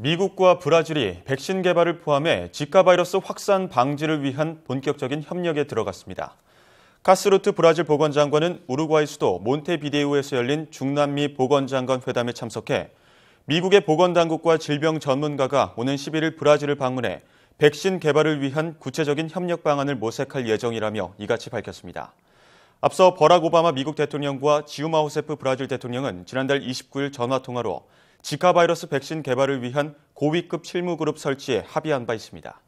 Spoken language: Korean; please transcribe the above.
미국과 브라질이 백신 개발을 포함해 지카 바이러스 확산 방지를 위한 본격적인 협력에 들어갔습니다. 카스루트 브라질 보건장관은 우루과이 수도 몬테비데우에서 열린 중남미 보건장관 회담에 참석해 미국의 보건당국과 질병 전문가가 오는 11일 브라질을 방문해 백신 개발을 위한 구체적인 협력 방안을 모색할 예정이라며 이같이 밝혔습니다. 앞서 버락 오바마 미국 대통령과 지우마 호세프 브라질 대통령은 지난달 29일 전화 통화로 지카 바이러스 백신 개발을 위한 고위급 실무그룹 설치에 합의한 바 있습니다.